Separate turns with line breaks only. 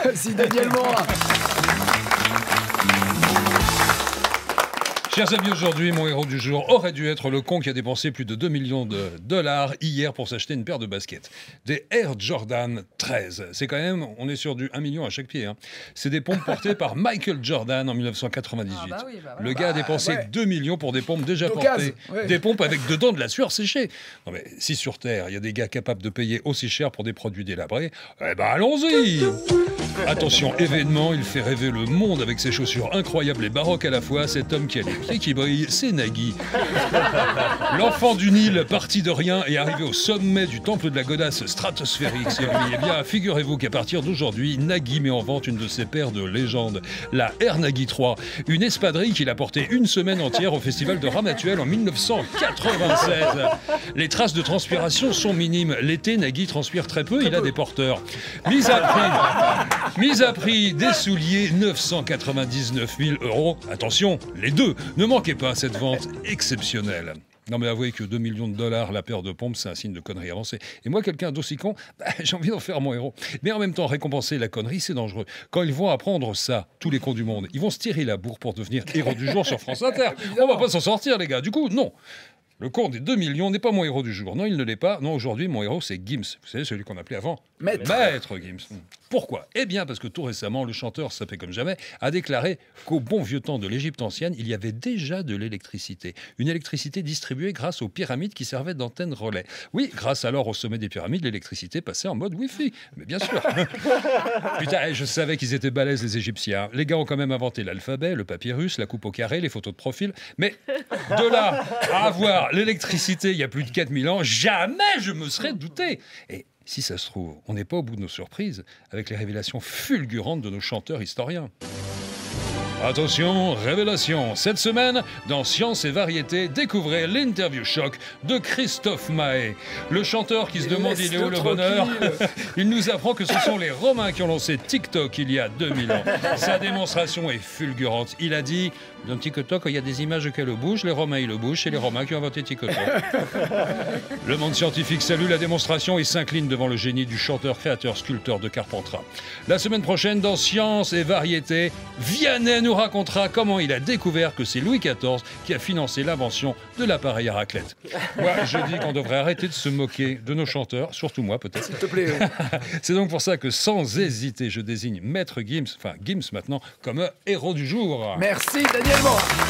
Voici Daniel Morin.
Chers amis, aujourd'hui, mon héros du jour aurait dû être le con qui a dépensé plus de 2 millions de dollars hier pour s'acheter une paire de baskets. Des Air Jordan 13. C'est quand même, on est sur du 1 million à chaque pied. hein. C'est des pompes portées par Michael Jordan en 1998.
Ah bah oui, bah.
Le gars a dépensé
ouais.
2 millions pour des pompes déjà portées.
ouais.
Des pompes avec dedans de la sueur séchée. Non mais si sur Terre, il y a des gars capables de payer aussi cher pour des produits délabrés, eh ben allons-y Attention, événement, il fait rêver le monde avec ses chaussures incroyables et baroques à la fois. Cet homme qui a les qui c'est Nagui. L'enfant du Nil, parti de rien et arrivé au sommet du temple de la godasse stratosphérique. Eh bien, figurez-vous qu'à partir d'aujourd'hui, Nagui met en vente une de ses paires de légende, la Air Nagui 3, une espadrille qu'il a portée une semaine entière au festival de Ramatuelle en 1996. Les traces de transpiration sont minimes. L'été, Nagui transpire très peu, il a des porteurs. Mise à prix, mise à prix des souliers, 999 000 euros. Attention, les deux, ne manquez pas cette vente exceptionnelle. Non mais avouez que 2 millions de dollars la paire de pompes, c'est un signe de connerie avancée. Et moi, quelqu'un d'aussi con, bah, j'ai envie d'en faire mon héros. Mais en même temps, récompenser la connerie, c'est dangereux. Quand ils vont apprendre ça, tous les cons du monde, ils vont se tirer la bourre pour devenir héros du jour sur France Inter. On va pas s'en sortir, les gars. Du coup, non. Le con des 2 millions n'est pas mon héros du jour. Non, il ne l'est pas. Non, aujourd'hui, mon héros, c'est Gims. Vous savez, celui qu'on appelait avant
Maître.
Maître Gims. Pourquoi? Eh bien, parce que tout récemment, le chanteur, ça fait comme jamais, a déclaré qu'au bon vieux temps de l'Égypte ancienne, il y avait déjà de l'électricité. Une électricité distribuée grâce aux pyramides qui servaient d'antenne relais. Oui, grâce alors au sommet des pyramides, l'électricité passait en mode Wi-Fi. Mais bien sûr. Putain, eh, je savais qu'ils étaient balèzes, les Égyptiens. Les gars ont quand même inventé l'alphabet, le papyrus, la coupe au carré, les photos de profil. Mais de là à avoir l'électricité il y a plus de 4000 ans, jamais je me serais douté. Et si ça se trouve, on n'est pas au bout de nos surprises avec les révélations fulgurantes de nos chanteurs historiens. Attention, révélation. Cette semaine, dans Science et Variété, découvrez l'interview choc de Christophe Mahé. Le chanteur qui se demande il est où le bonheur. Il nous apprend que ce sont les Romains qui ont lancé TikTok il y a 2000 ans. Sa démonstration est fulgurante. Il a dit dans TikTok, il y a des images auxquelles le bouge, les Romains ils le bougent, c'est les Romains qui ont inventé TikTok. Le monde scientifique salue la démonstration et s'incline devant le génie du chanteur, créateur, sculpteur de Carpentras. La semaine prochaine, dans Science et Variété, Vianney nous racontera comment il a découvert que c'est Louis XIV qui a financé l'invention de l'appareil à raclette. Moi, je dis qu'on devrait arrêter de se moquer de nos chanteurs, surtout moi peut-être.
S'il te plaît.
C'est donc pour ça que sans hésiter, je désigne Maître Gims, enfin Gims maintenant, comme héros du jour.
Merci Daniel Morin.